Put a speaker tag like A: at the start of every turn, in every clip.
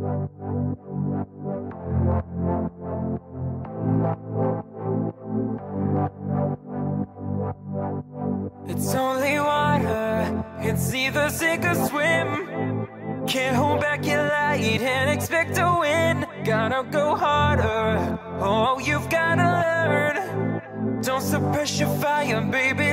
A: It's only water, it's either sink or swim. Can't hold back your light and expect to win. Gotta go harder, oh you've gotta learn. Don't suppress your fire, baby.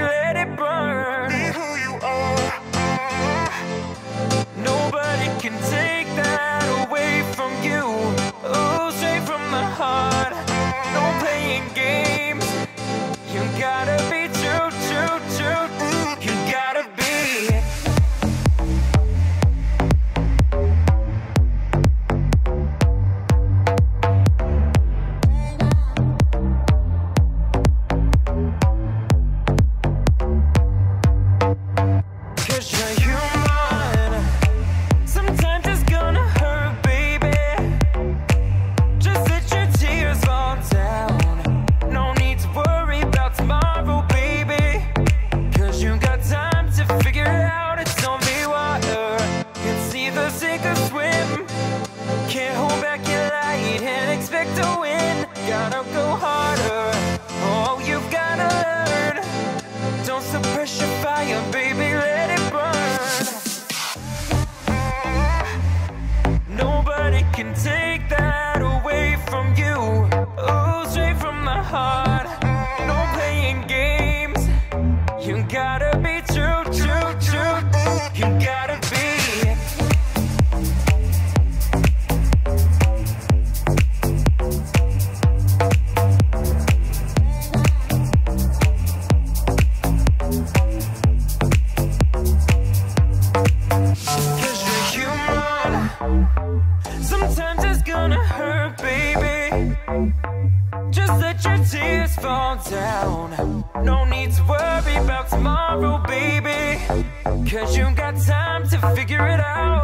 A: Heart. No playing games. You gotta be true, true, true. You gotta be. Cause you're human. Sometimes it's gonna hurt, baby. Just let your tears fall down. No need to worry about tomorrow, baby. Cause you got time to figure it out.